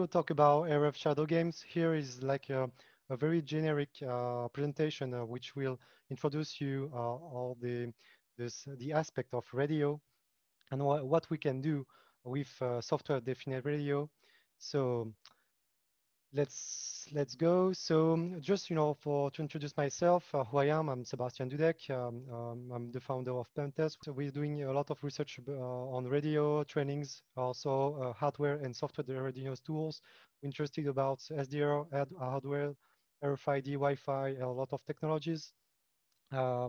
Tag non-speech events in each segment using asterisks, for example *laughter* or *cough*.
to talk about RF shadow games, here is like a, a very generic uh, presentation uh, which will introduce you uh, all the this, the aspect of radio and wh what we can do with uh, software defined radio. So let's let's go. So um, just you know, for to introduce myself, uh, who I am, I'm Sebastian Dudek. Um, um, I'm the founder of Pentest. So we're doing a lot of research uh, on radio trainings, also uh, hardware and software radio tools. We're interested about SDR, hardware, RFID, Wi-Fi, a lot of technologies. Uh,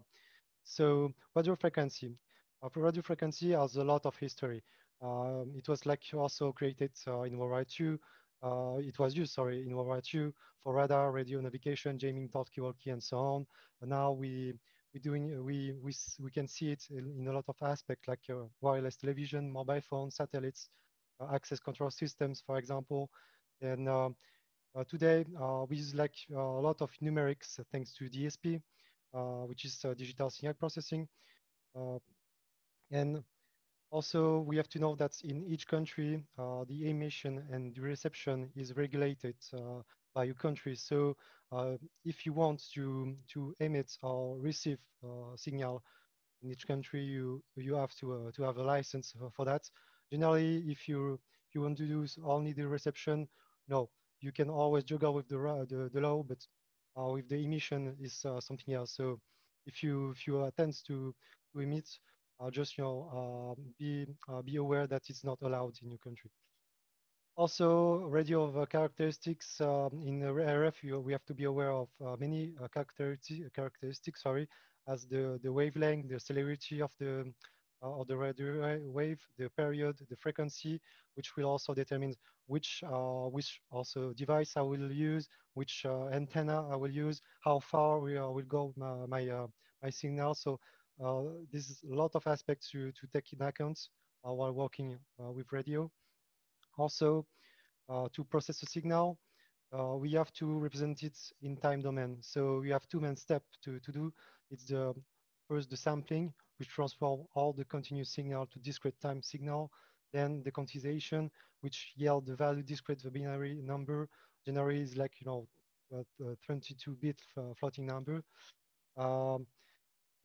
so radio frequency. Uh, radio frequency has a lot of history. Um, it was like also created uh, in World War II uh, it was used, sorry, in II for radar, radio navigation, jamming, talkie-walkie, and so on. Now we we doing we we we can see it in a lot of aspects like uh, wireless television, mobile phones, satellites, uh, access control systems, for example. And uh, uh, today uh, we use like a lot of numerics thanks to DSP, which is digital signal processing. and also, we have to know that in each country, uh, the emission and the reception is regulated uh, by your country. So uh, if you want to, to emit or receive uh, signal in each country, you, you have to, uh, to have a license for that. Generally, if you, if you want to use only the reception, no, you can always juggle with the, the, the law, but uh, with the emission is something else. So if you, if you attempt to, to emit, just you know um, be uh, be aware that it's not allowed in your country. Also, radio characteristics um, in RF, you, we have to be aware of uh, many characteristics, characteristics, sorry, as the, the wavelength, the celerity of the uh, of the radio wave, the period, the frequency, which will also determine which uh, which also device I will use, which uh, antenna I will use, how far we will go my my, my signal. So uh, this is a lot of aspects to, to take in account uh, while working uh, with radio. Also, to process a signal, we have to represent it in time domain. So we have two main steps to, to do. It's the first the sampling, which transform all the continuous signal to discrete time signal. Then the quantization, which yield the value discrete the binary number. Generally is like, you know, 22-bit floating number. Um,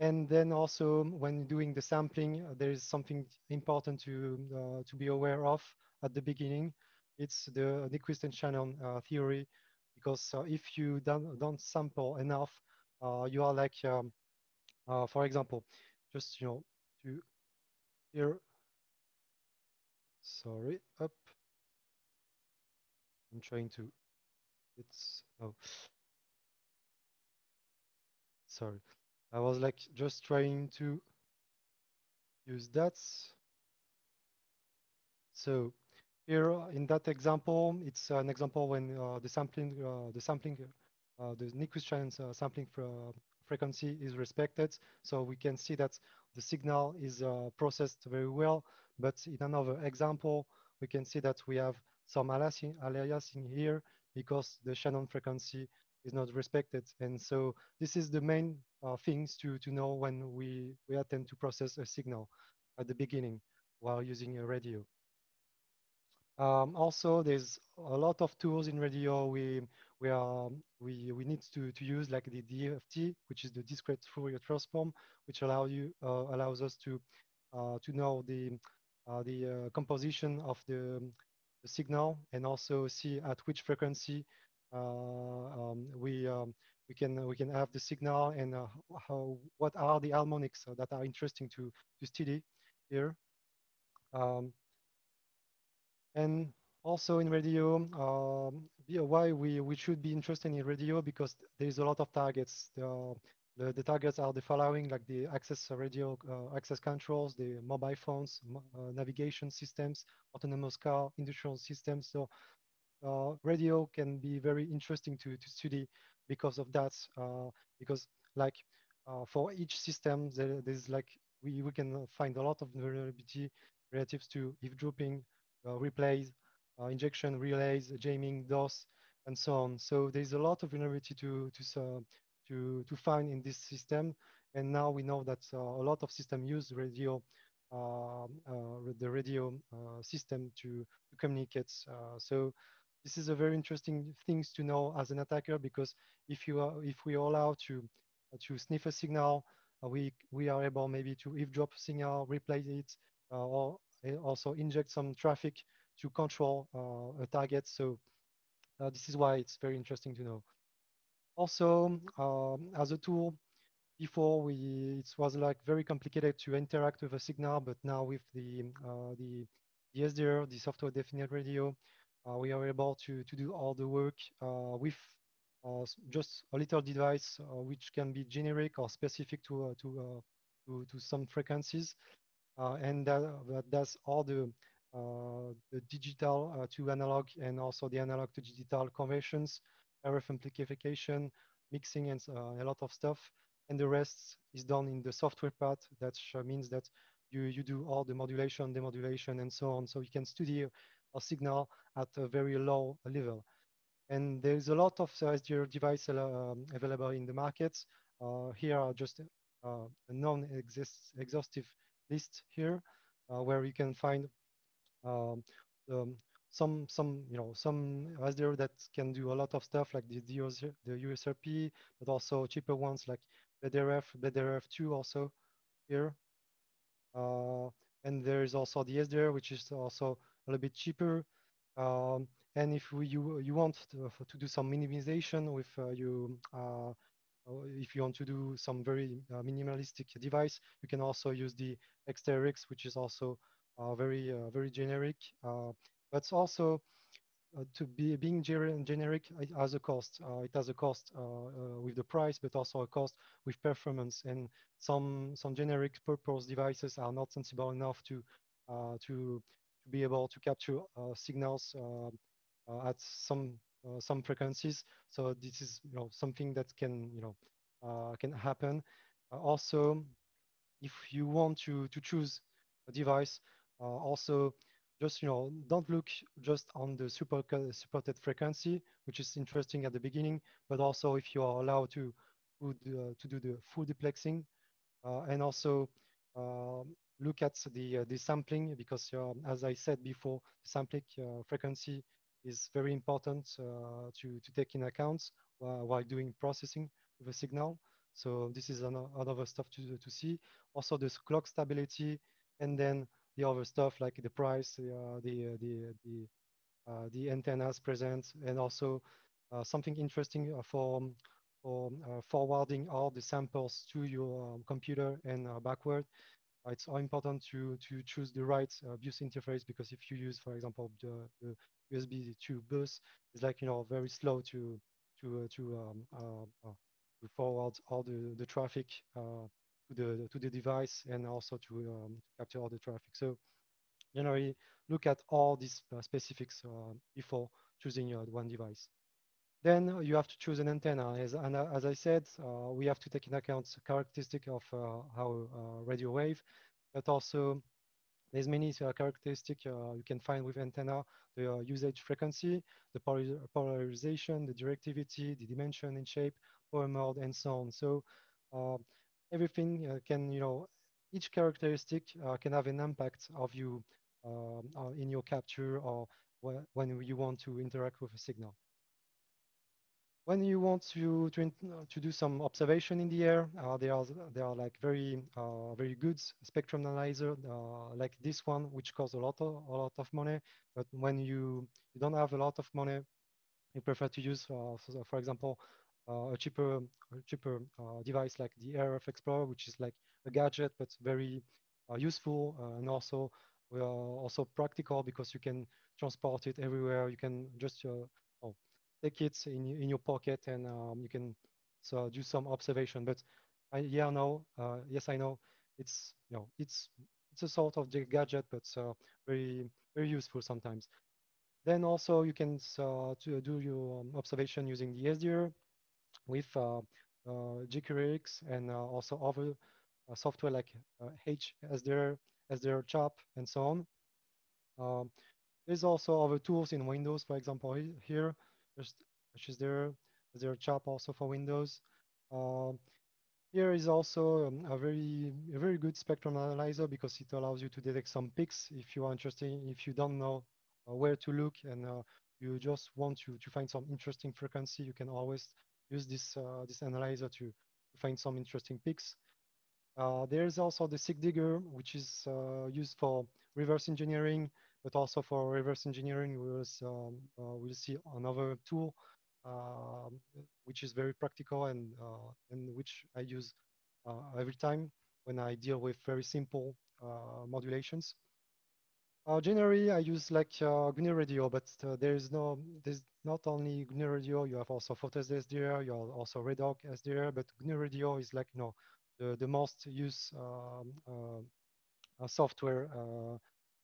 and then also when doing the sampling, uh, there is something important to, uh, to be aware of at the beginning. It's the Nyquist and Shannon uh, theory, because uh, if you don't, don't sample enough, uh, you are like, um, uh, for example, just, you know, to here, sorry, up. I'm trying to, it's, oh, sorry. I was like just trying to use that. So here in that example, it's an example when uh, the sampling, uh, the sampling, uh, the Nyquist uh, sampling frequency is respected. So we can see that the signal is uh, processed very well. But in another example, we can see that we have some aliasing here because the Shannon frequency is not respected. And so this is the main uh, things to, to know when we, we attempt to process a signal at the beginning while using a radio. Um, also, there's a lot of tools in radio we we are we we need to to use like the DFT, which is the discrete Fourier transform, which allow you uh, allows us to uh, to know the uh, the uh, composition of the, the signal and also see at which frequency um, we um, we can we can have the signal and uh, how what are the harmonics that are interesting to to study here. Um, and also in radio, um, why we, we should be interested in radio because there's a lot of targets. The, the, the targets are the following, like the access radio, uh, access controls, the mobile phones, uh, navigation systems, autonomous car, industrial systems. So uh, radio can be very interesting to, to study because of that. Uh, because like uh, for each system, there, there's like we, we can find a lot of vulnerability relative to eavesdropping, replays, injection relays, jamming, DOS, and so on. So there's a lot of vulnerability to to to to find in this system. And now we know that uh, a lot of systems use radio, uh, uh, the radio system to, to communicate. so this is a very interesting things to know as an attacker because if you are, if we are allowed to to sniff a signal, uh, we we are able maybe to eavesdrop signal, replay it, uh, or also inject some traffic to control uh, a target. So this is why it's very interesting to know. Also, um, as a tool, before we it was like very complicated to interact with a signal, but now with the uh, the the SDR, the software definite radio, uh, we are able to to do all the work uh, with just a little device which can be generic or specific to to to, to some frequencies, and that, that does all the uh, the digital uh, to analog and also the analog to digital conversions, RF amplification, mixing, and uh, a lot of stuff. And the rest is done in the software part. That means that you, you do all the modulation, demodulation, and so on. So you can study a signal at a very low level. And there's a lot of SDR devices um, available in the markets. Uh, here are just uh, a non-exhaustive list here, uh, where you can find um, um, some some you know some SDR that can do a lot of stuff like the the, the USRP, but also cheaper ones like BDRF, BDRF2 also here. Uh, and there is also the SDR, which is also a little bit cheaper. Um, and if we, you you want to, to do some minimization with uh, you, uh, if you want to do some very uh, minimalistic device, you can also use the XTRX, which is also very uh, very generic. Uh, but also uh, to be being generic it has a cost. it has a cost with the price, but also a cost with performance. And some some generic purpose devices are not sensible enough to to to be able to capture uh, signals uh, uh, at some some frequencies. So this is you know something that can you know can happen. also, if you want to to choose a device uh, also, just you know, don't look just on the super, supported frequency, which is interesting at the beginning, but also if you are allowed to to do, uh, to do the full duplexing, uh, and also um, look at the the sampling because as I said before, sampling frequency is very important uh, to, to take in account while, while doing processing of a signal. So this is another stuff to, to see. Also the clock stability and then the other stuff like the price, uh, the uh, the the uh, the antennas present, and also something interesting for for forwarding all the samples to your um, computer and backward it's important to to choose the right uh, bus interface because if you use, for example, the, the USB 2 bus, it's like you know very slow to to uh, to um, uh, to forward all the the traffic to the to the device and also to, um, capture all the traffic. So generally look at all these uh, specifics uh, before choosing your one device. Then you have to choose an antenna. As, and, uh, as I said, uh, we have to take into account the characteristic of uh, our uh, radio wave, but also there's many characteristics you can find with antenna, the usage frequency, the polarization, the directivity, the dimension and shape, power mode, and so on. So everything can, you know, each characteristic uh, can have an impact of you um, in your capture or when you want to interact with a signal. When you want to to, to do some observation in the air, uh, there are there are like very uh, very good spectrum analyzer uh, like this one, which costs a lot of a lot of money. But when you you don't have a lot of money, you prefer to use, for, for example, uh, a cheaper, a cheaper uh, device like the RF Explorer, which is like a gadget but very uh, useful and also also practical because you can transport it everywhere. You can just take it in in your pocket and um, you can so do some observation. But I, yeah, no, uh, yes, I know it's you know it's it's a sort of gadget, but uh, very very useful sometimes. Then also you can uh, to do your um, observation using the SDR with uh, uh, GQRX and uh, also other software like H SDR, SDR CHOP, and so on. Um, there's also other tools in Windows, for example, here, there's, which is there, there CHOP also for Windows. Um, here is also um, a very a very good spectrum analyzer because it allows you to detect some peaks if you are interested, if you don't know uh, where to look and uh, you just want to, to find some interesting frequency, you can always use this, uh, this analyzer to, to find some interesting peaks. Uh, there's also the SIGDigger, which is uh, used for reverse engineering, but also for reverse engineering, we'll, um, uh, we'll see another tool, um, which is very practical and, uh, and which I use uh, every time when I deal with very simple modulations. Uh, generally, I use like uh, GNU Radio, but uh, there is no, there's not only GNU Radio, you have also Photos SDR, you have also Redoc SDR, but GNU Radio is like, you know, the, the most used um, software,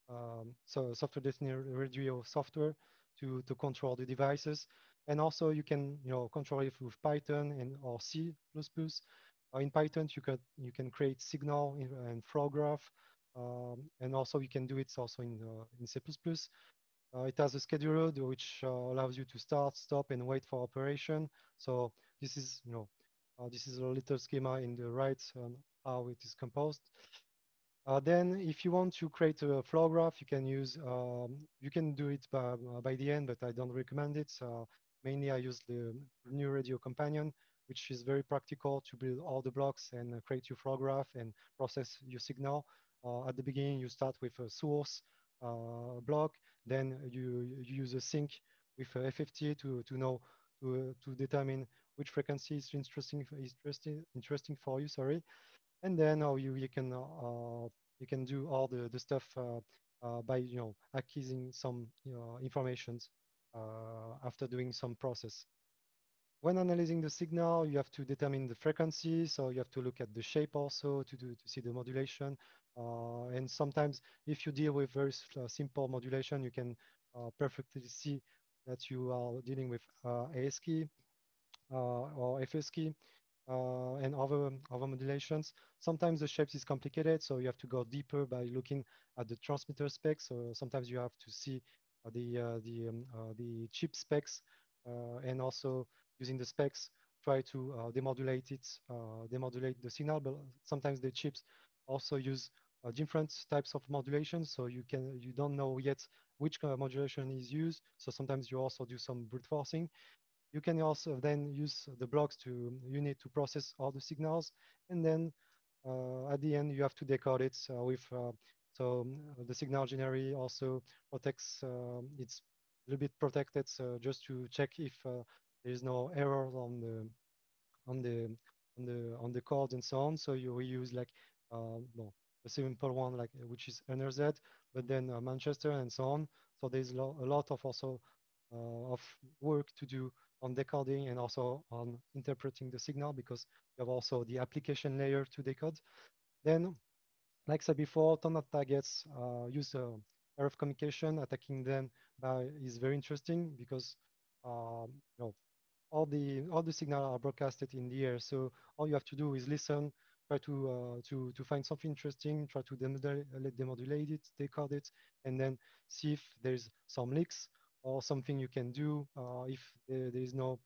um, so software defined radio software to, to control the devices. And also you can, you know, control it with Python and or C++. in Python, you can, you can create signal and flow graph. Um, and also you can do it also in, uh, in C++. Uh, it has a scheduler which uh, allows you to start, stop, and wait for operation. So this is, you know, uh, this is a little schema in the right on how it is composed. Uh, then if you want to create a flow graph, you can use, um, you can do it by, by the end, but I don't recommend it. So mainly I use the new Radio companion, which is very practical to build all the blocks and create your flow graph and process your signal. Uh, at the beginning, you start with a source uh, block, then you, you, use a sink with FFT to, to know, to, to determine which frequency is interesting, interesting, interesting for you, sorry. And then oh, you, you can uh, you can do all the, the stuff uh, uh, by you know acquiring some you know, informations uh, after doing some process. When analyzing the signal, you have to determine the frequency. So you have to look at the shape also to, do, to see the modulation. And sometimes if you deal with very simple modulation, you can perfectly see that you are dealing with ASCII or FSCI. Uh, and other, other modulations. Sometimes the shapes is complicated, so you have to go deeper by looking at the transmitter specs. So sometimes you have to see uh, the, uh, the, um, the chip specs and also using the specs, try to demodulate it, demodulate the signal, but sometimes the chips also use uh, different types of modulation. So you can you don't know yet which kind of modulation is used. So sometimes you also do some brute forcing. You can also then use the blocks to you need to process all the signals, and then uh, at the end you have to decode it uh, with. Uh, so the signal generally also protects. It's a little bit protected, just to check if there is no error on the on the on the on the code and so on. So you use like well, a simple one like which is NRZ, but then uh, Manchester and so on. So there's lo a lot of also uh, of work to do on decoding and also on interpreting the signal because you have also the application layer to decode. Then, like I said before, ton of targets uh, use uh, RF communication. Attacking them by is very interesting because um, you know all the all the signal are broadcasted in the air. So all you have to do is listen, try to uh, to to find something interesting, try to demodulate, demodulate it, decode it, and then see if there's some leaks or something you can do uh, if there, there is no,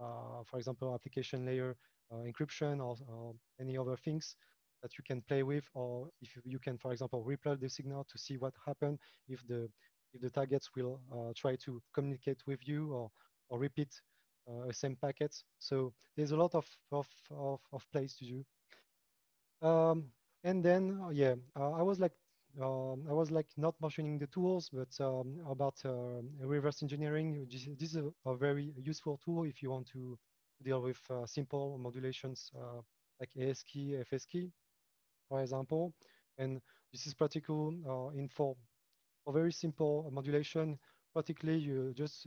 uh, for example, application layer uh, encryption or, or, any other things that you can play with, or if you can, for example, replug the signal to see what happened if the if the targets will uh, try to communicate with you or or repeat uh, same packets. So there's a lot of of of, of plays to do. Um, and then, uh, yeah, uh, I was like, um, I was like not mentioning the tools, but um, about uh, reverse engineering. This, is a, a, very useful tool if you want to deal with uh, simple modulations uh, like ASCII, FSCI, for example. And this is practical uh, in for, for very simple modulation. Particularly, you just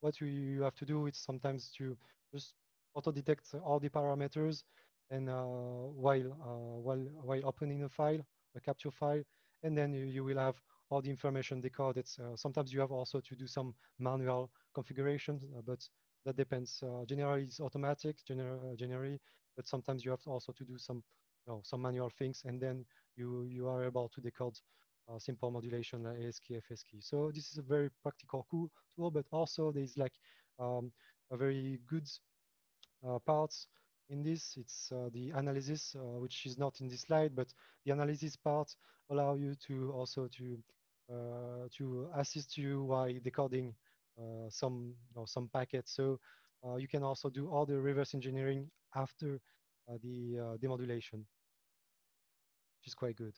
what you, you have to do is sometimes to just auto detect all the parameters and uh, while uh, while while opening a file, a capture file, and then you, you will have all the information decoded. Uh, sometimes you have also to do some manual configurations, but that depends. generally, it's automatic, gener generally, but sometimes you have also to do some you know, some manual things, and then you you are able to decode uh, simple modulation like ASCII, FSCI. So this is a very practical cool tool, but also there's like um, a very good uh, parts in this. It's uh, the analysis, uh, which is not in this slide, but the analysis part allow you to also to uh, to assist you while decoding some you know, some packets. So you can also do all the reverse engineering after the demodulation, which is quite good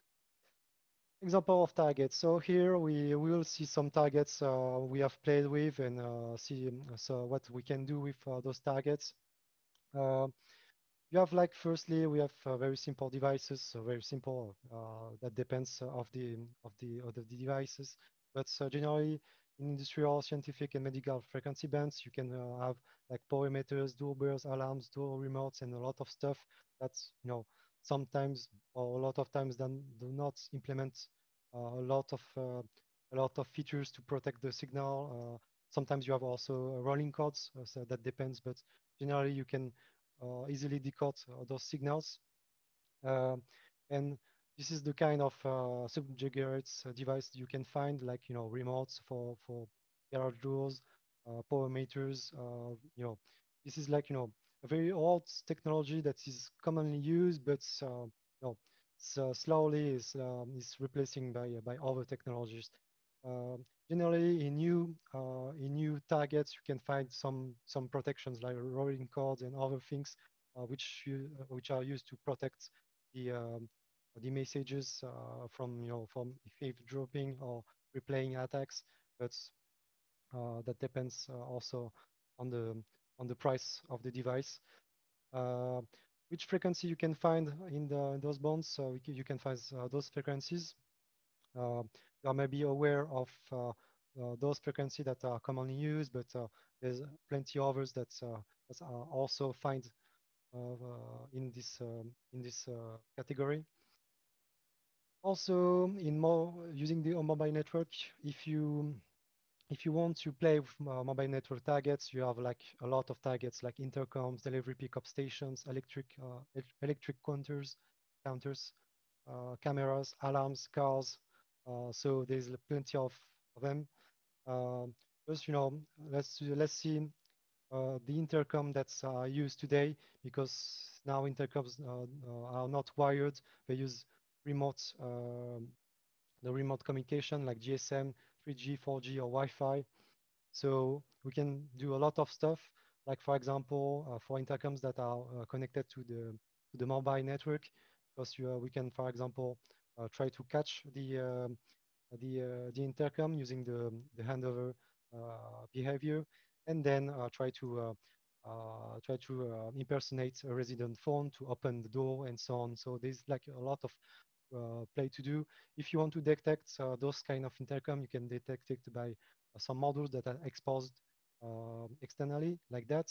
example of targets. So here we will see some targets uh, we have played with and uh, see so what we can do with uh, those targets. You have like firstly we have uh, very simple devices, so very simple. Uh, that depends uh, of the of the of the devices, but generally in industrial, scientific, and medical frequency bands, you can have like power meters, doorbells, alarms, door remotes, and a lot of stuff that's you know sometimes or a lot of times then do not implement uh, a lot of uh, a lot of features to protect the signal. Uh, sometimes you have also rolling codes, so that depends, but generally you can easily decode those signals. and this is the kind of uh, sub-gigahertz device you can find, like you know remotes for for garage doors, uh, power meters. Uh, you know, this is like you know a very old technology that is commonly used, but uh, you know, so slowly is um, is replacing by by other technologies. Uh, generally, in new uh, in new targets, you can find some some protections like rolling cords and other things, uh, which you, which are used to protect the um, the messages uh, from you know from eavesdropping or replaying attacks. But uh, that depends uh, also on the on the price of the device. Uh, which frequency you can find in, the, in those bonds? So you can find uh, those frequencies. You are maybe aware of those frequencies that are commonly used, but there's plenty of others that, that are also find in this um, in this category. Also, in more using the mobile network, if you if you want to play with uh, mobile network targets, you have like a lot of targets like intercoms, delivery pickup stations, electric uh, electric counters, counters, uh, cameras, alarms, cars. Uh, so there's plenty of, them. Um, just you know, let's let's see uh, the intercom that's uh, used today because now intercoms are not wired. They use remote um, the remote communication like GSM, 3G, 4G, or Wi-Fi. So we can do a lot of stuff, like for example, uh, for intercoms that are uh, connected to the to the mobile network, because you, uh, we can, for example, try to catch the um, the uh, the intercom using the the handover uh, behavior, and then try to try to impersonate a resident phone to open the door and so on. So there's like a lot of uh, play to do. If you want to detect uh, those kind of intercom, you can detect it by uh, some modules that are exposed externally like that.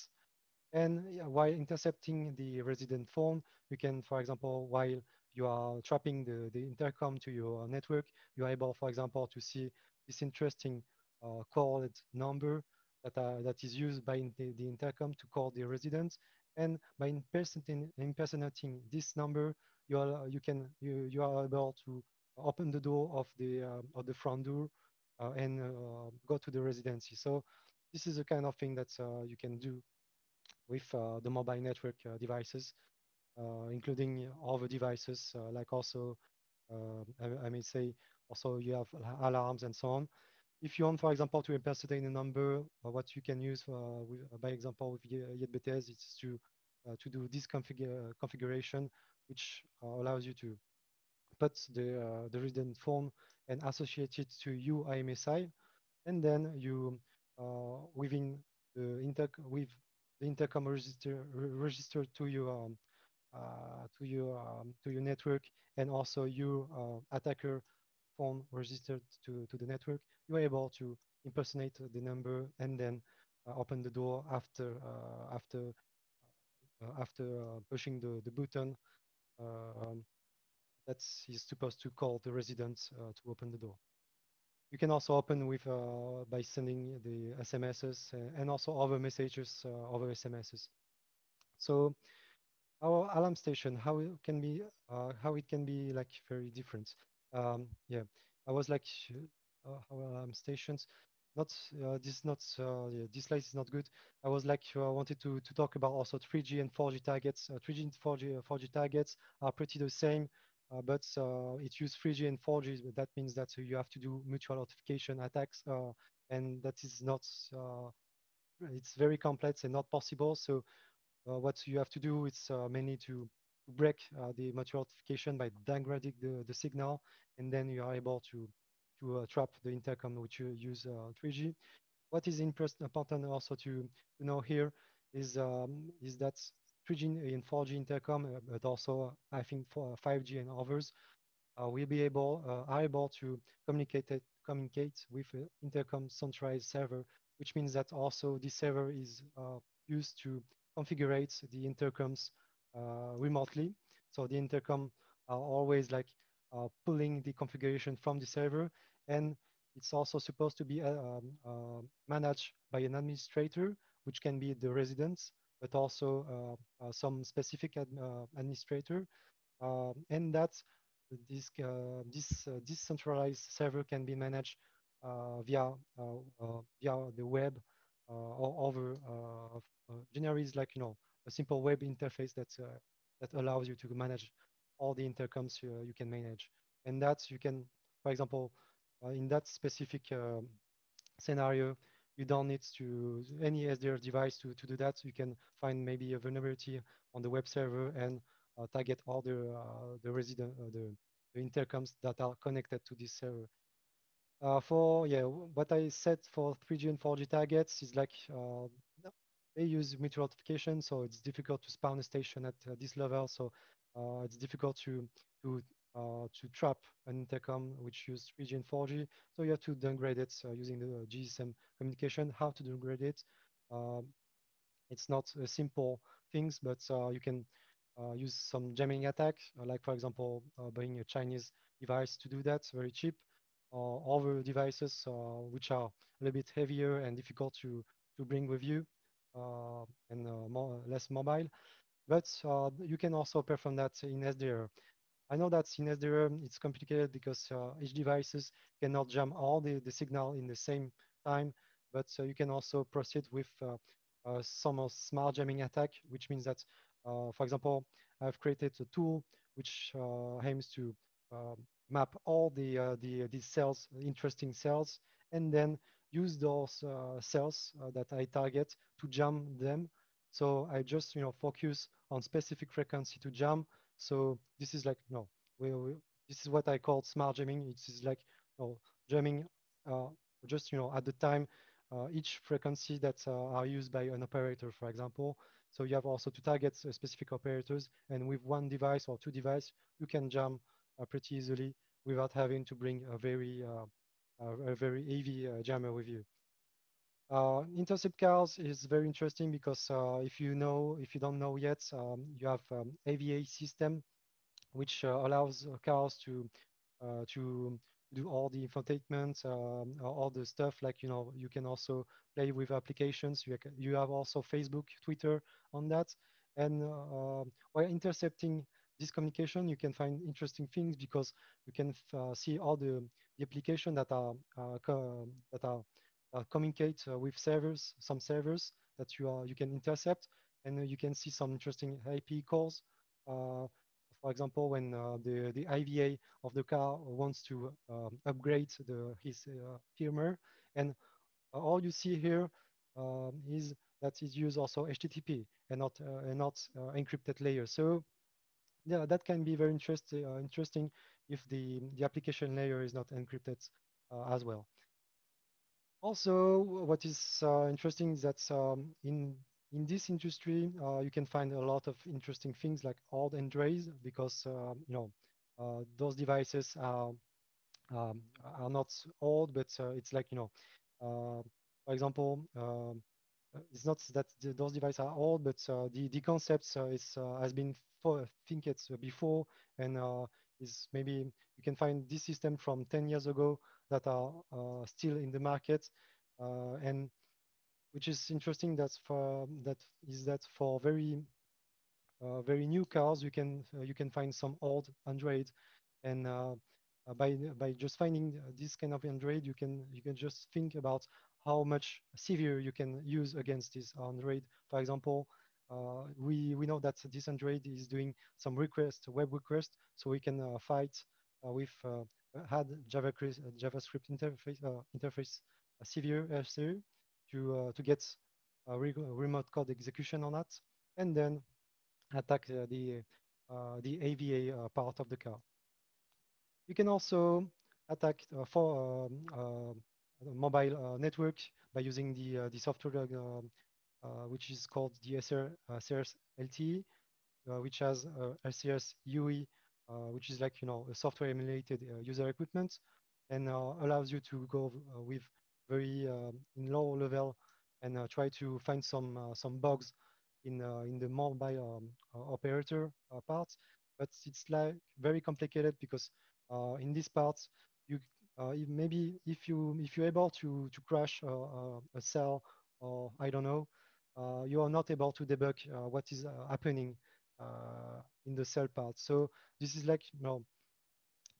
And while intercepting the resident phone, you can, for example, while you are trapping the, the intercom to your network, you are able, for example, to see this interesting uh, called number that, uh, that is used by the, the, intercom to call the residents. And by impersonating, impersonating this number, you are you can you you are able to open the door of the uh, of the front door uh, and uh, go to the residency. So this is the kind of thing that uh, you can do with uh, the mobile network devices, including all the devices, like also I, I, may say also you have alarms and so on. If you want, for example, to impersonate a number, what you can use, with, by example, with YetBTS is to to do this config configuration which uh, allows you to put the, uh, the resident phone and associate it to UIMSI. And then you, uh, within the inter with the intercom register register to your um, uh, to your um, to your network and also your uh, attacker phone registered to, to the network, you are able to impersonate the number and then uh, open the door after after after pushing the, the button um, that is supposed to call the residents uh, to open the door. You can also open with uh, by sending the SMSs and also other messages uh, over SMSs. So our alarm station, how it can be, uh, how it can be like very different. Um, yeah, I was like, uh, our alarm stations not uh, this not uh, yeah, this slide is not good. I was like I uh, wanted to to talk about also 3G and 4G targets. 3G and 4G 4G targets are pretty the same, but it uses 3G and 4G. But that means that you have to do mutual authentication attacks and that is not it's very complex and not possible. So Uh, what you have to do is uh, mainly to break uh, the multi-authentication by downgrading the, the signal, and then you are able to to trap the intercom which you use 3G. What is important also to, to know here is um, is that 3G and 4G intercom, uh, but also uh, I think for 5G and others, uh, will be able are able to communicate communicate with intercom centralized server, which means that also this server is used to configure the intercoms uh, remotely. So the intercom are always like uh, pulling the configuration from the server and it's also supposed to be uh, um, uh, managed by an administrator, which can be the residents, but also uh, uh some specific ad, administrator. And that this, this decentralized server can be managed via, via the web or over generally is like, you know, a simple web interface that, that allows you to manage all the intercoms you, you can manage. And that you can, for example, uh, in that specific um, scenario, you don't need to any SDR device to, to do that. You can find maybe a vulnerability on the web server and uh, target all the uh, the resident uh, the, the intercoms that are connected to this server. Uh, for yeah, what I said for 3G and 4G targets is like uh, they use mutual authentication, so it's difficult to spawn a station at uh, this level. So uh, it's difficult to to uh, to trap an intercom which use 3G and 4G. So you have to downgrade it uh, using the uh, GSM communication. How to downgrade it? Um, it's not a simple things, but uh, you can use some jamming attack, like for example, buying a Chinese device to do that, very cheap, or other devices which are a little bit heavier and difficult to, to bring with you and more, less mobile. But you can also perform that in SDR. I know that in SDR it's complicated because uh, each devices cannot jam all the, the signal in the same time, but uh, you can also proceed with uh, uh some smart jamming attack, which means that, uh, for example, I've created a tool which uh, aims to map all the, the these cells, interesting cells, and then use those cells that I target to jam them. So I just you know focus on specific frequency to jam so this is like, no, we, we, this is what I call smart jamming. It is like you know, jamming uh, just, you know, at the time, uh, each frequency that uh, are used by an operator, for example. So you have also to target specific operators. And with one device or two device, you can jam uh, pretty easily without having to bring a very, uh, a very heavy uh, jammer with you. Uh, intercept cars is very interesting because uh, if you know, if you don't know yet, um, you have um, AVA system, which allows cars to to do all the infotainment, um, all the stuff like, you know, you can also play with applications. You, you have also Facebook, Twitter on that. And uh, while intercepting this communication, you can find interesting things because you can uh, see all the, the application that are, that are uh, communicate uh, with servers, some servers that you are you can intercept, and uh, you can see some interesting IP calls. for example, when the the IVA of the car wants to um, upgrade the his firmware, and all you see here um, is that is use also HTTP and not uh, and not uh, encrypted layer. So yeah, that can be very interesting uh, interesting if the the application layer is not encrypted as well. Also, what is uh, interesting is that um, in in this industry, uh, you can find a lot of interesting things like old Androids because uh, you know uh, those devices are um, are not old, but uh, it's like you know, uh, for example, um, Uh, it's not that the, those devices are old, but uh, the the concept uh, is has been for, think it's before and is maybe you can find this system from 10 years ago that are uh, still in the market, uh, and which is interesting. That's for that is that for very uh, very new cars, you can you can find some old Android, and by by just finding this kind of Android, you can you can just think about how much severe you can use against this Android. For example, uh, we we know that this Android is doing some request, web request, so we can uh, fight uh, with had JavaScript, JavaScript interface, uh, interface severe RCU to to get re remote code execution on that, and then attack the the AVA part of the car. You can also attack for um, Uh, mobile uh, network by using the uh, the software which is called the SR, SRS LTE, which has SRS UE, which is like you know a software emulated user equipment, and allows you to go with very in low level and try to find some some bugs in in the mobile um, operator part. But it's like very complicated because in this part uh, maybe if you if you're able to to crash a cell or I don't know, uh, you are not able to debug uh, what is happening in the cell part. So this is like you know.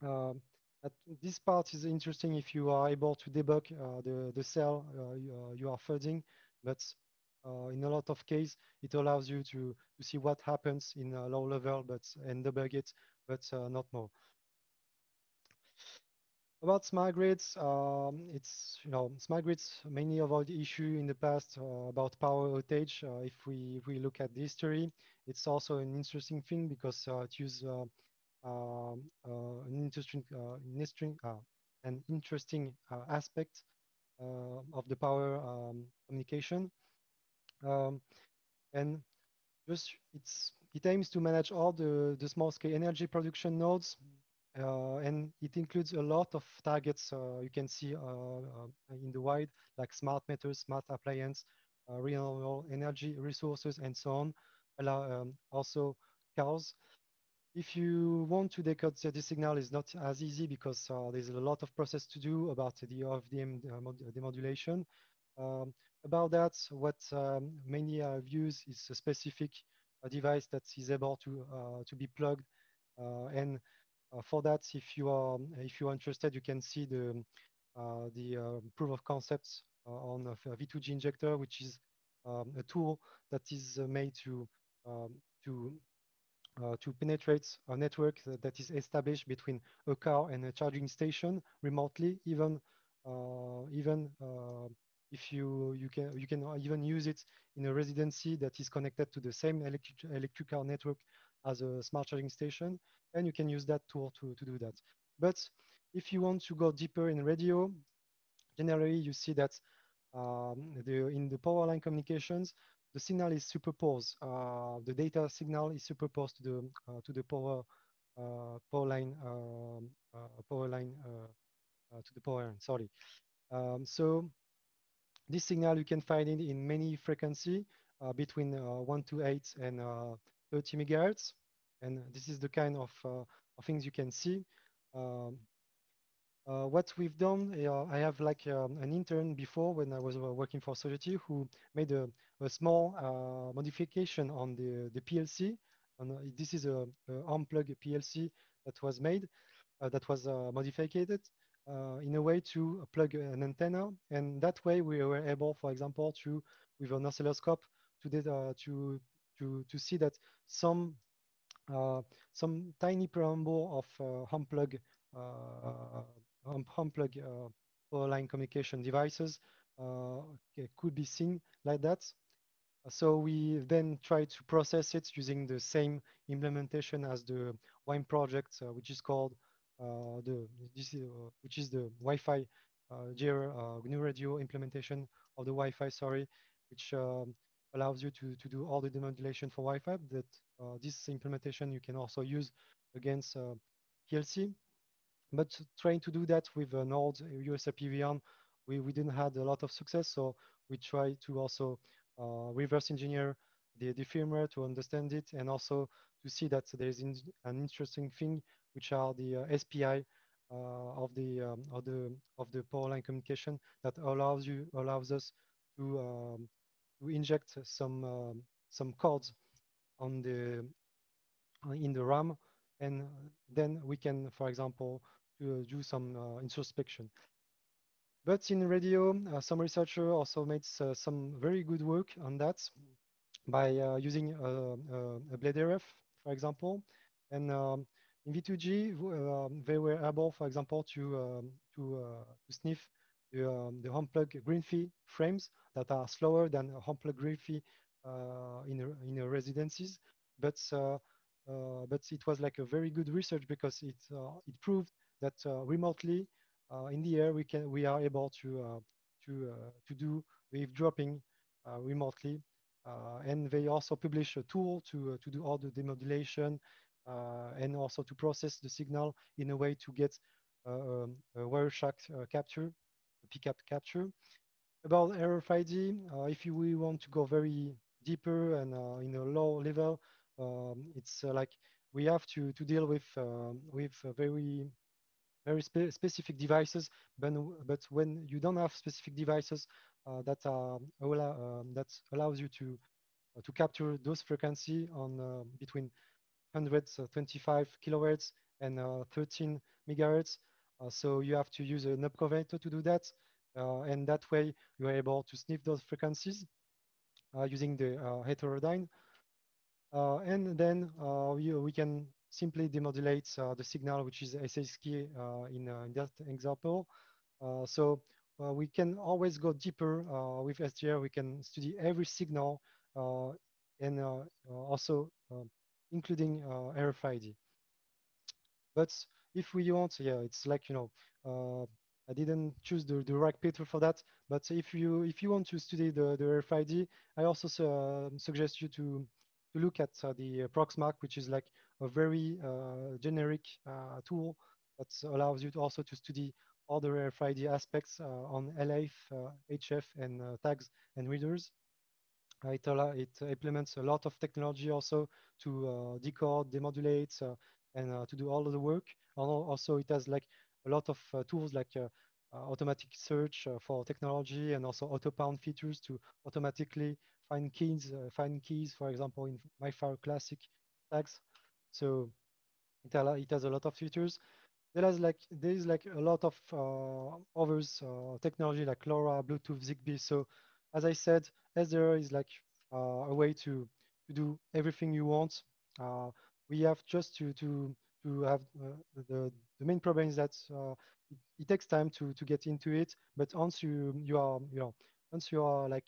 Um, this part is interesting if you are able to debug the the cell you, you, are flooding, but in a lot of cases it allows you to to see what happens in a low level, but and debug it, but not more about smart grids, um, it's you know smart grids mainly avoid the issue in the past uh, about power outage. Uh, if we if we look at the history, it's also an interesting thing because uh, it uses uh, um, uh, an interesting interesting an interesting aspect of the power um, communication, um, and just it's it aims to manage all the the small scale energy production nodes uh, and it includes a lot of targets uh, you can see uh, in the wide, like smart meters, smart appliance, renewable energy resources, and so on. Um, also cars. If you want to decode the signal is not as easy because uh, there's a lot of process to do about the OFDM demodulation. Um, about that, what um, many have used is a specific uh, device that is able to uh, to be plugged and uh, for that, if you are if you are interested, you can see the uh, the uh, proof of concepts on a V2G injector, which is um, a tool that is made to um, to uh, to penetrate a network that is established between a car and a charging station remotely, even uh, even uh, if you you can you can even use it in a residency that is connected to the same electric electric car network as a smart charging station, and you can use that tool to, to do that. But if you want to go deeper in radio, generally you see that um, the, in the power line communications, the signal is superposed. Uh, the data signal is superposed to the uh, to the power uh, power line um, uh, power line uh, uh, to the power line. Sorry. Um, so this signal you can find it in many frequency between 1 to 8 and 30 megahertz. And this is the kind of, uh, of things you can see. Um, uh, what we've done, uh, I have like um, an intern before when I was uh, working for Sogeti who made a, a small uh, modification on the, the PLC. And this is a, a unplug PLC that was made, that was modified in a way to plug an antenna. And that way we were able, for example, to, with an oscilloscope, to, to, to, to see that some uh, some tiny preamble of uh, unplug uh, unplug power line communication devices could be seen like that. So we then try to process it using the same implementation as the WIME project, uh, which is called uh, the this is, uh, which is the Wi-Fi uh, GNU Radio implementation of the Wi-Fi. Sorry, which um, allows you to, to do all the demodulation for Wi-Fi. That uh, this implementation you can also use against uh, PLC. But trying to do that with an old USRP we, we didn't have a lot of success. So we try to also uh, reverse engineer the, the firmware to understand it and also to see that there is in, an interesting thing, which are the uh, SPI uh, of the um, of the of the power line communication that allows you allows us to um, to inject some um, some codes on the uh, in the RAM, and then we can, for example, do, do some uh, introspection. But in radio, uh, some researcher also made some very good work on that by using a, a blade RF, for example, and um, in V2G, uh, they were able, for example, to um, to, uh, to, sniff the, um, the unplug green frames that are slower than unplug green uh, in, in a residencies. But, uh, uh, but it was like a very good research because it, it proved that remotely in the air we can we are able to to to do wave dropping remotely uh, and they also publish a tool to, uh, to do all the demodulation uh, and also to process the signal in a way to get um, a Wireshark capture, PCAP capture. About RFID, if you really want to go very deeper and in a low level, um, it's like we have to, to deal with, um, with very very spe specific devices, but, but when you don't have specific devices, uh, that are allow, um, that allows you to uh, to capture those frequency on uh, between 125 kilohertz and 13 megahertz. So you have to use an up converter to do that, and that way you are able to sniff those frequencies using the heterodyne. and then we, we can simply demodulate uh, the signal, which is SHK uh, in, uh, in, that example. so uh, we can always go deeper uh, with SDR. We can study every signal uh, and also including RFID. But if we want, yeah, it's like, you know, I didn't choose the, the right paper for that. But if you if you want to study the, the RFID, I also uh, suggest you to to look at uh, the Proxmark, which is like a very uh, generic tool that allows you to also to study other RFID aspects uh, on LF, HF, uh, and uh, tags and readers. it, it implements a lot of technology also to decode, demodulate, and uh, to do all of the work. Also, it has like a lot of uh, tools like uh, automatic search for technology and also auto-pound features to automatically find keys, find keys, for example, in MyFire Classic tags. So it, it has a lot of features there is like there is like a lot of uh, others uh, technology like LoRa, Bluetooth, Zigbee. So as I said, SDR is like uh, a way to to do everything you want. Uh, we have just to to to have uh, the the main problem is that uh, it, it, takes time to to get into it. But once you you are you know once you are like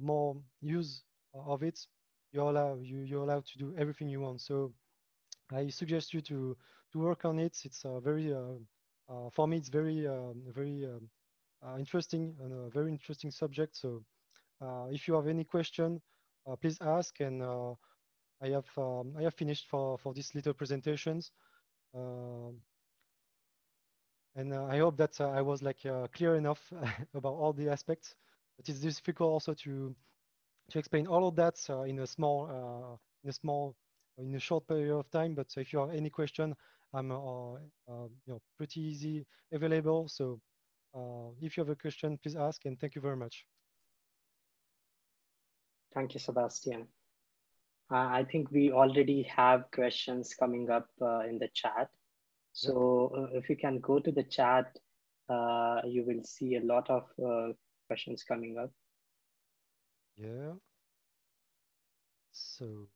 more use of it, you're allowed you you're allowed to do everything you want. So I suggest you to to work on it. It's uh, very uh, uh, for me. It's very um, very um, interesting and a very interesting subject. So if you have any question, please ask. And I have um, I have finished for for these little presentations. Um, and uh, I hope that uh, I was like uh, clear enough *laughs* about all the aspects. But it's difficult also to to explain all of that in a small in a small in a short period of time. But if you have any question, I'm uh, uh, you know pretty easy available. So uh, if you have a question, please ask. And thank you very much. Thank you, Sebastian. Uh, I think we already have questions coming up uh, in the chat. So uh, if you can go to the chat, you will see a lot of questions coming up. Yeah. So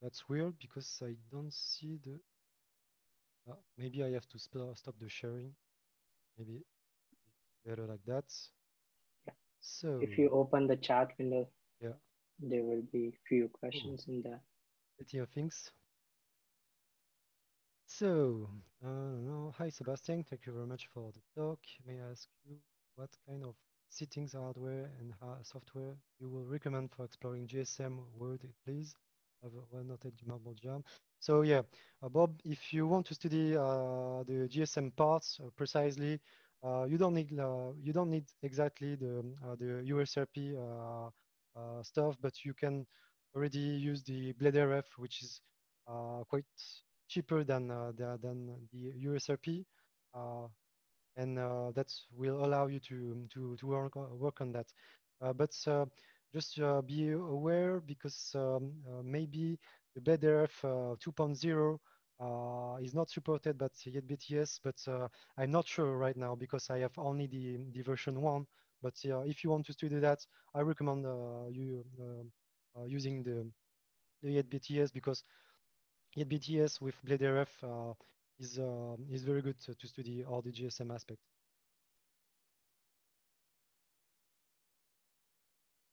That's weird because I don't see the... Uh, maybe I have to stop the sharing. Maybe better like that. Yeah. So if you open the chat window, yeah, there will be few questions in there. Plenty of things. So, uh, hi Sebastian, thank you very much for the talk. May I ask you what kind of settings, hardware, and software you will recommend for exploring GSM world, please? I have a well noted Marble Jam. So yeah, uh, Bob, if you want to study uh, the GSM parts uh, precisely, uh, you don't need uh, you don't need exactly the uh, the USRP stuff, but you can already use the Blade RF, which is quite cheaper than the, than the USRP, and that will allow you to to to work work on that. but just uh, be aware because um, uh, maybe the uh, 2.0 uh, is not supported by yet BTS, but uh, I'm not sure right now because I have only the, the version one. But if you want to study that, I recommend you using the the Yet BTS because Yet BTS with BladeRF is is very good to, to study all the GSM aspect.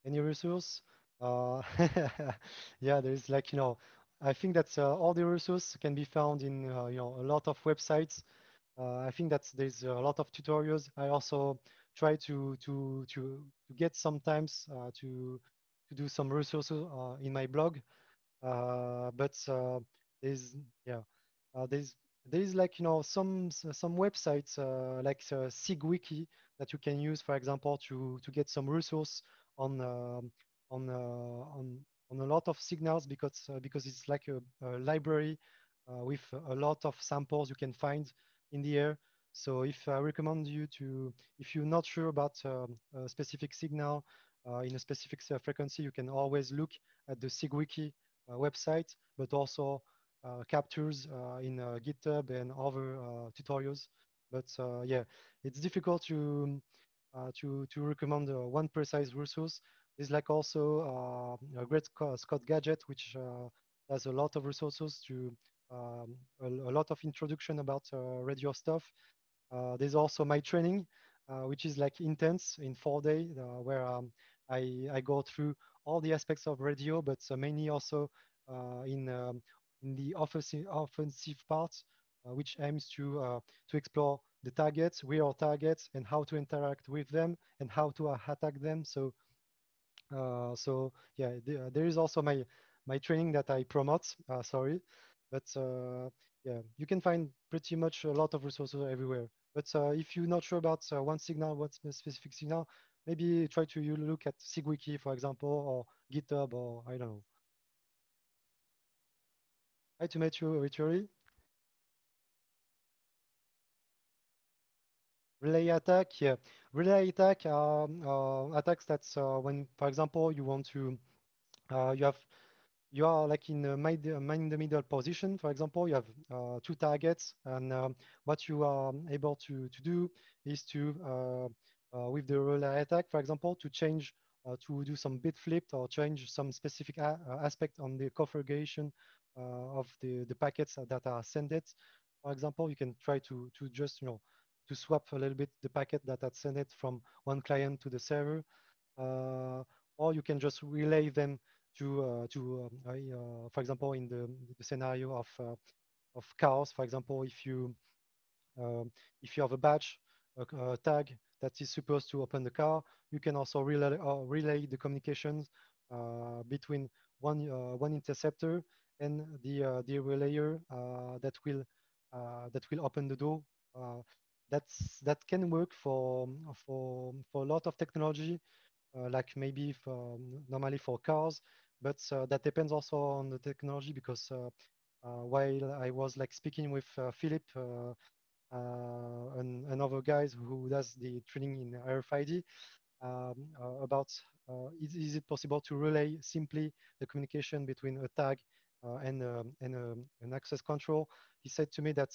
Any resource? Uh, *laughs* yeah, there's like, you know, I think that uh, all the resources can be found in, uh, you know, a lot of websites. Uh, I think that there's a lot of tutorials. I also try to to to to get sometimes uh, to to do some resources uh, in my blog. but there's yeah, there's there's like you know some some websites like SIGWiki that you can use, for example, to to get some resource on um, on uh, on on a lot of signals because uh, because it's like a, a library uh, with a lot of samples you can find in the air. So if I recommend you to, if you're not sure about um, a specific signal uh, in a specific frequency, you can always look at the SIGWiki uh, website, but also uh, captures in GitHub and other tutorials. But yeah, it's difficult to to, to recommend one precise resource. There's like also uh, a great Scott Gadget, which has a lot of resources to um, a, a, lot of introduction about radio stuff. there's also my training, which is like intense in four days, where um, I, I go through all the aspects of radio, but mainly also in um, in the offensive, offensive part, uh, which aims to uh, to explore the targets, real targets, and how to interact with them and how to attack them. So, uh, so yeah, the, there is also my my training that I promote. Uh, sorry, but uh, yeah, you can find pretty much a lot of resources everywhere. But uh, if you're not sure about uh, one signal, one specific signal, maybe try to look at SIGWiki, for example, or GitHub, or I don't know. Hi to meet you virtually. Relay attack, yeah. Relay attack are uh, attacks that's uh, when, for example, you want to, uh, you have, you are like in a mid, in the middle position, for example, you have uh, two targets, and um, what you are able to, to do is to, uh, uh, with the relay attack, for example, to change, to do some bit flip or change some specific aspect on the configuration of the, the packets that are sent it. For example, you can try to, to just, you know, to swap a little bit the packet that had sent it from one client to the server, uh, or you can just relay them to, uh, to um, uh, for example, in the, the scenario of, uh, of chaos, for example, if you, um, if you have a batch, a, a, tag that is supposed to open the car, you can also relay, uh, relay the communications uh, between one, one interceptor and the, the relayer that will that will open the door uh, that's that can work for for for a lot of technology, uh, like maybe for normally for cars, but uh, that depends also on the technology because uh, uh while I was like speaking with uh, Philip uh, and, and other guys who does the training in RFID um, about is, is, it possible to relay simply the communication between a tag and um, and um, an access control? He said to me that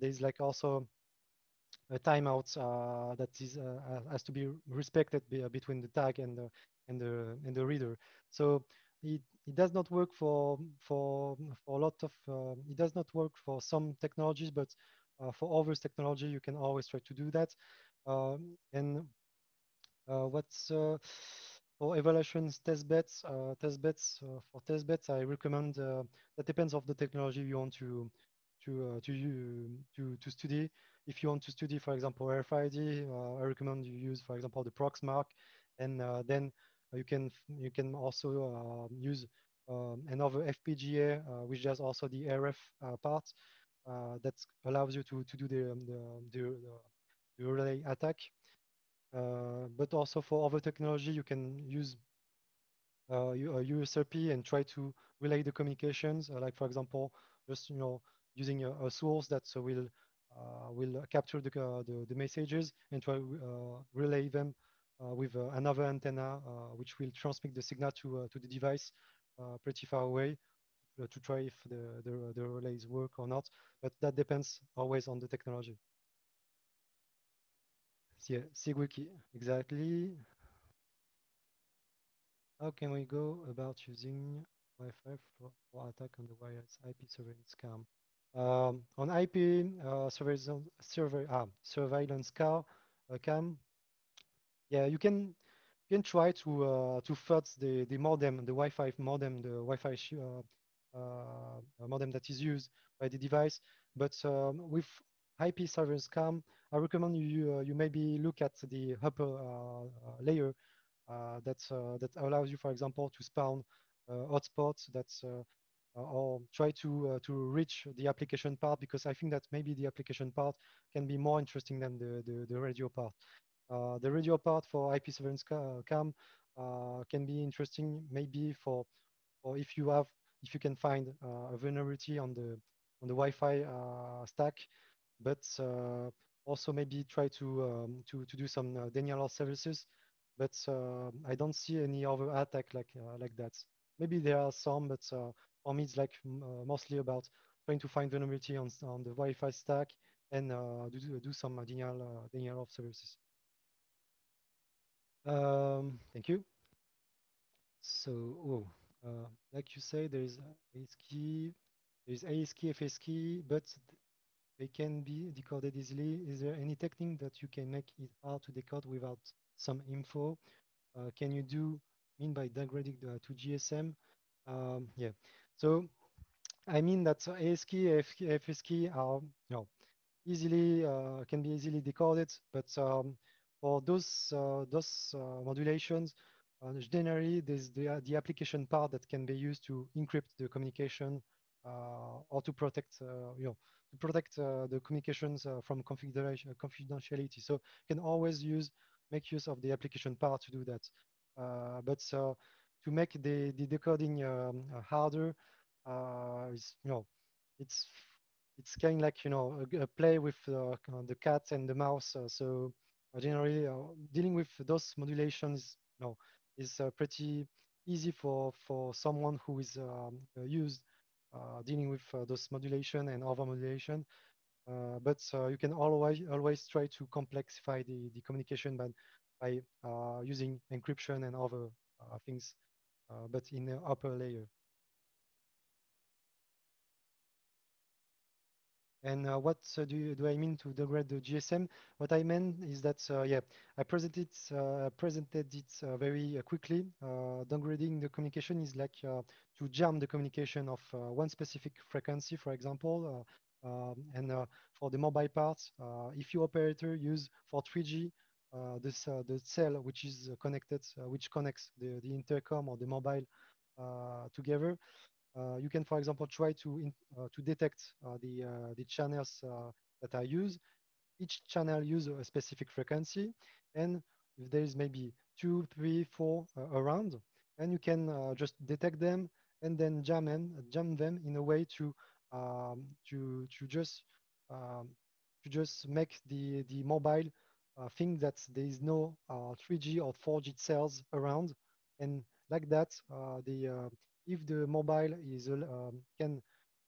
there's like also a timeout uh, that is uh, has to be respected be, between the tag and the and the and the reader. So it, it does not work for for for a lot of uh, it does not work for some technologies, but uh, for others technology you can always try to do that. Um, and uh, what's uh, for evaluations test beds test beds for test beds I recommend that depends of the technology you want to to to to to study if you want to study, for example, RFID, uh, I recommend you use, for example, the Proxmark, and uh, then you can you can also um, use um, another FPGA, uh, which does also the RF part that allows you to to do the um, the, the, the relay attack. but also for other technology, you can use uh, USRP and try to relay the communications. Uh, like for example, just you know using a, a source that uh, will Uh, capture the, uh, the, the, messages and try uh, relay them uh, with uh, another antenna, which will transmit the signal to, to the device pretty far away to try if the, the, the relays work or not. But that depends always on the technology. Yeah, SIGWiki, exactly. how can we go about using Wi-Fi for, for attack on the wireless IP surveillance cam? Um, on IP uh, surveillance, ah, surveillance car, uh, cam, yeah, you can you can try to uh, to FUT the the modem, the Wi-Fi modem, the Wi-Fi uh, uh, modem that is used by the device. But um, with IP surveillance cam, I recommend you you maybe look at the upper layer that that allows you, for example, to spawn hotspots that's Uh, or try to uh, to reach the application part because I think that maybe the application part can be more interesting than the the, the radio part. Uh, the radio part for IP surveillance uh, cam uh, can be interesting maybe for or if you have if you can find uh, a vulnerability on the on the Wi-Fi stack, but also maybe try to um, to to do some denial of services. But I don't see any other attack like like that. Maybe there are some, but for me it's like mostly about trying to find vulnerability on on the Wi-Fi stack and do do some denial denial of services. Um, thank you. So, oh, uh, like you say, there is AES key, there is ASCII, key, but they can be decoded easily. Is there any technique that you can make it hard to decode without some info? Uh, can you do mean by degrading uh, to GSM? Um, yeah. So I mean that ASCII, FASCII are you know, easily uh, can be easily decoded, but um, for those uh, those uh, modulations, uh, generally there's the, the application part that can be used to encrypt the communication or to protect you know to protect the communications from configuration confidentiality. So you can always use make use of the application part to do that. but to make the, the decoding um, harder is you know it's it's kind of like you know a, a play with uh, the cat and the mouse. Uh, so uh, generally, dealing with those modulations you know, is pretty easy for for someone who is um, used dealing with those modulation and over modulation. Uh, but uh, you can always always try to complexify the, the communication by, by uh, using encryption and other things, but in the upper layer. And uh, what uh, do, you, do I mean to degrade the GSM? What I meant is that, uh, yeah, I presented, presented it very quickly. downgrading the communication is like to jam the communication of one specific frequency, for example. Um, and for the mobile parts, if your operator use for 3G uh, this uh, the cell which is connected, uh, which connects the, the intercom or the mobile together. Uh, you can, for example, try to in, uh, to detect uh, the the channels that are used. Each channel uses a specific frequency, and if there is maybe two, three, four around, and you can just detect them and then jam them, jam them in a way to um, to to just um, to just make the the mobile uh, think that there is no uh, 3G or 4G cells around, and like that, uh, the if the mobile is um, can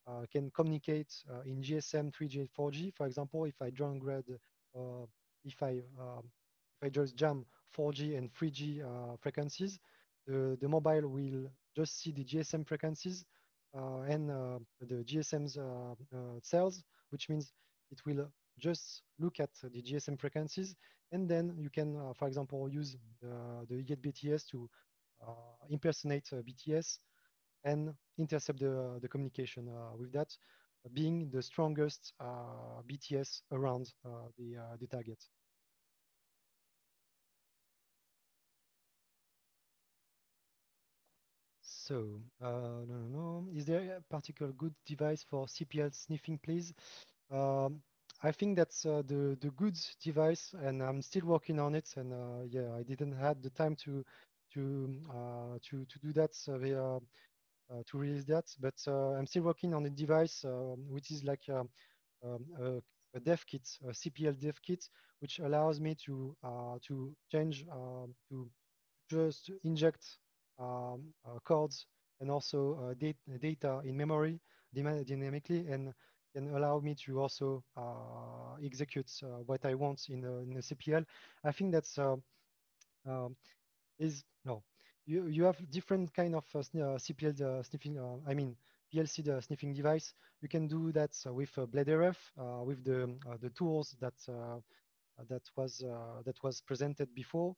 uh, can communicate uh, in GSM 3G 4G, for example, if I downgrade, uh, if I if I just jam 4G and 3G frequencies, the, the mobile will just see the GSM frequencies uh, and uh, the GSM's uh, cells, which means it will just look at the GSM frequencies. And then you can, for example, use the, the get BTS to impersonate BTS and intercept the, the communication uh, with that being the strongest uh, BTS around uh, the, the target. So, uh, no, no, no. Is there a particular good device for CPL sniffing, please? Um, I think that's uh, the the good device, and I'm still working on it. And uh, yeah, I didn't have the time to to to to do that via uh, to release that. But uh, I'm still working on a device uh, which is like um, a, a, dev kit, a CPL dev kit, which allows me to to change um, to just inject um, and also data in memory dynamically and can allow me to also uh, execute uh, what I want in a, in a CPL. I think that's uh, um, is no you you have different kind of uh, CPL sniffing. I mean PLC the sniffing device. You can do that with uh, BladeRF with the the tools that that was that was presented before.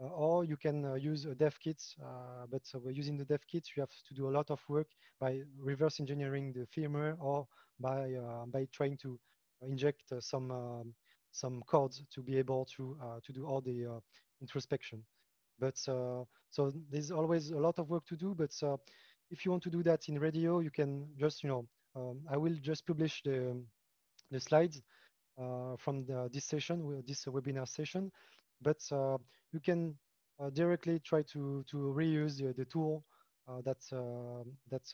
Uh, or you can uh, use a dev kit, uh, but using the dev kit, you have to do a lot of work by reverse engineering the firmware or by by trying to inject some um, some codes to be able to to do all the introspection. But so there's always a lot of work to do. But if you want to do that in radio, you can just you know um, I will just publish the the slides uh, from the, this session, this webinar session, but uh, you can uh, directly try to to reuse the, the tool that that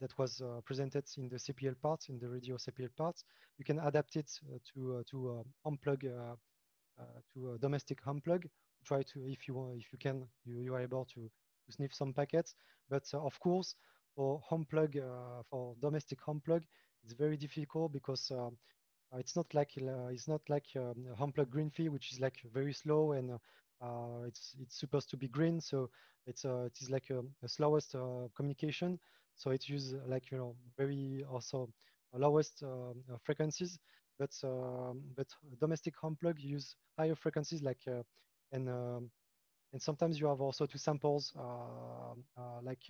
that was presented in the CPL part, in the radio CPL part. You can adapt it to to unplug to a domestic unplug. Try to, if you if you can, you, you are able to, to sniff some packets. But uh, of course, for home plug, uh, for domestic home plug, it's very difficult because uh, uh, it's not like uh, it's not like um, Humpler green fee, which is like very slow and uh, it's it's supposed to be green. So it's it is like a, a slowest communication. So it uses like you know very also lowest frequencies but uh, but domestic home plug use higher frequencies like uh, and um, and sometimes you have also two samples uh, like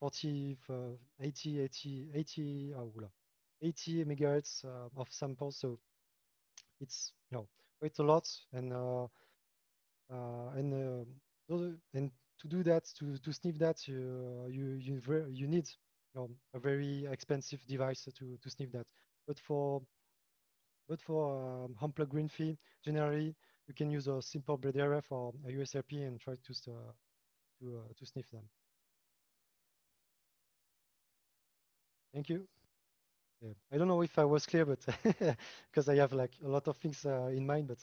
40 80 80 80 oh, 80 megahertz uh, of samples. So it's you know quite a lot, and uh, uh, and and to do that, to to sniff that, you you you, you need you know, a very expensive device to to sniff that. But for but for um, Humpler green fee, generally you can use a simple BladeRF for a USRP and try to uh, to uh, to sniff them. Thank you. Yeah. I don't know if I was clear, but *laughs* because I have like a lot of things uh, in mind, but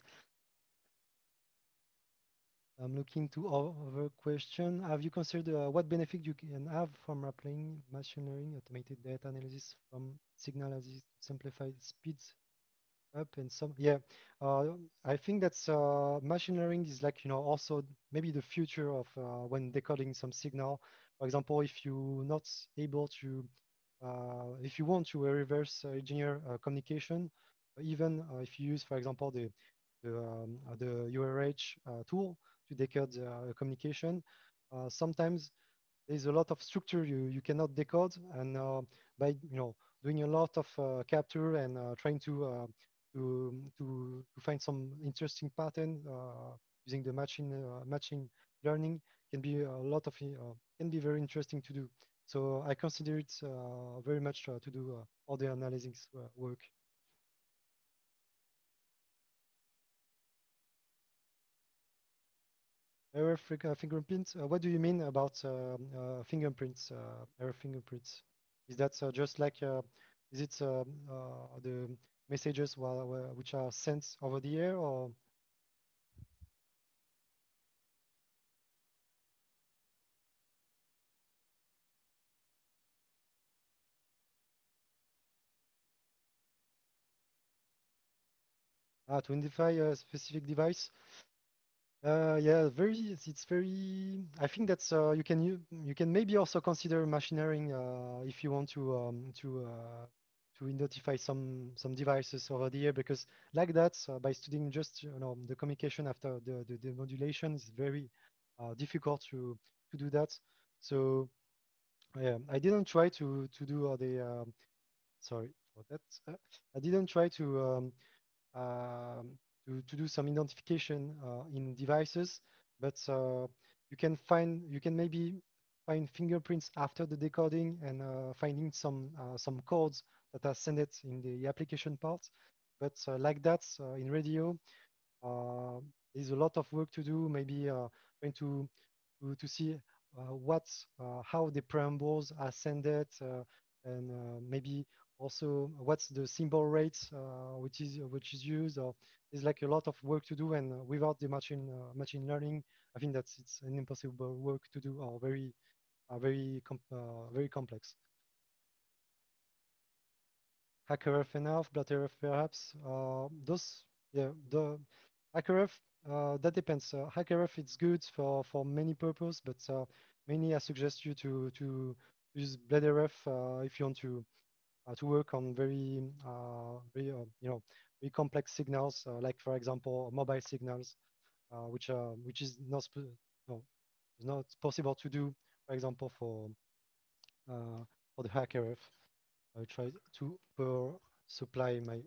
I'm looking to other question. Have you considered uh, what benefit you can have from applying machine learning, automated data analysis from signal analysis to simplify speeds up and some? Yeah, uh, I think that's uh, machine learning is like you know also maybe the future of uh, when decoding some signal. For example, if you're not able to if you want to reverse engineer uh, communication, even uh, if you use, for example, the the, um, the URH tool to decode communication, sometimes there's a lot of structure you, you cannot decode, and by you know doing a lot of capture and trying to to, to, to find some interesting pattern uh, using the matching uh, matching learning can be a lot of uh, can be very interesting to do. So I consider it uh, very much uh, to do uh, all the analysis uh, work. Error uh, fingerprints. Uh, what do you mean about fingerprints? error fingerprints. Is that just like is it the messages while, which are sent over the air or Ah, to identify a specific device. Uh, yeah, very. It's very. I think that's uh, you can you, you can maybe also consider machine learning uh, if you want to um, to uh, to identify some some devices over the air because like that uh, by studying just you know the communication after the the, the modulation is very uh, difficult to to do that. So yeah, I didn't try to to do all the um, sorry for that. I didn't try to um, to, to do some identification uh, in devices, but uh, you can find, you can maybe find fingerprints after the decoding and uh, finding some some codes that are sent in the application part. But like that in radio, there's a lot of work to do. Maybe trying to to, to see uh, what uh, how the preambles are sent uh, and maybe also what's the symbol rate uh, which is which is used or there's like a lot of work to do and without the machine uh, machine learning i think that's it's an impossible work to do or very uh, very com very complex HackerF enough, BladeRF perhaps. Uh, those, yeah, the HackerRef, uh, that depends. Uh, HackerRef, it's good for, for many purposes, but uh, mainly I suggest you to, to use BladeRF uh, if you want to uh, Uh, to work on very, uh, very uh, you know, very complex signals, uh, like for example, mobile signals, uh, which are which is not no, it's not possible to do, for example, for for the HackerRef. I try to power supply my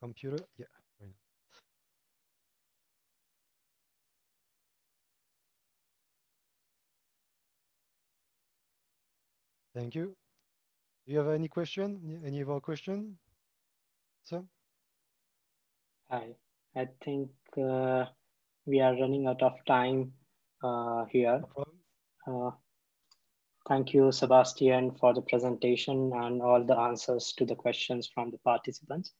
computer. Yeah. Thank you. Do you have any question? Any other question, sir? Hi. I think uh, we are running out of time uh, here. No uh, thank you, Sebastian, for the presentation and all the answers to the questions from the participants.